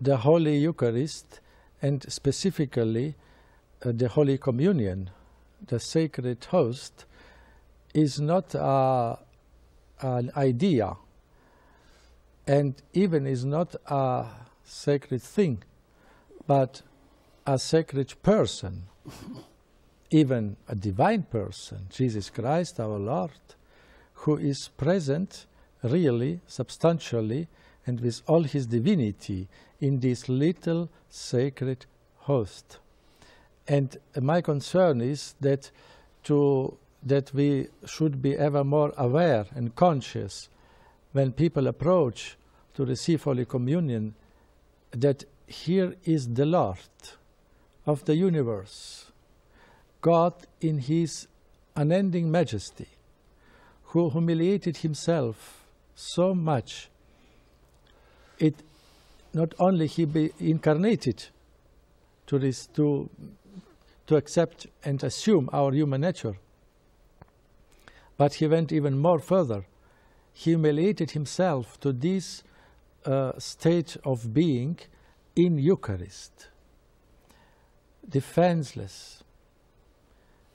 the Holy Eucharist and specifically uh, the Holy Communion, the sacred host, is not a, an idea and even is not a sacred thing, but a sacred person, even a divine person, Jesus Christ our Lord, who is present really, substantially, and with all his divinity in this little sacred host. And my concern is that to that we should be ever more aware and conscious when people approach to receive Holy Communion that here is the Lord of the universe, God in His unending majesty, who humiliated Himself so much. It not only He be incarnated to this to to accept and assume our human nature, but He went even more further. He humiliated Himself to this uh, state of being in Eucharist, defenseless.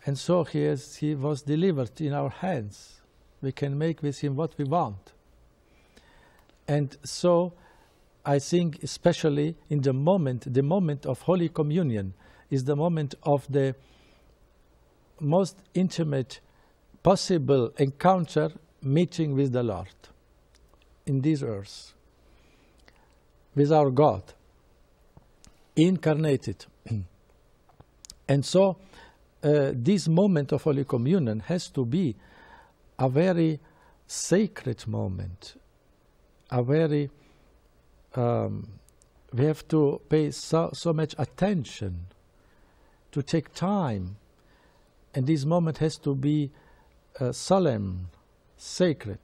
And so he, is, he was delivered in our hands. We can make with him what we want. And so I think especially in the moment, the moment of Holy Communion is the moment of the most intimate possible encounter meeting with the Lord in this earth, with our God incarnated. and so uh, this moment of Holy Communion has to be a very sacred moment, a very, um, we have to pay so, so much attention, to take time, and this moment has to be uh, solemn, sacred.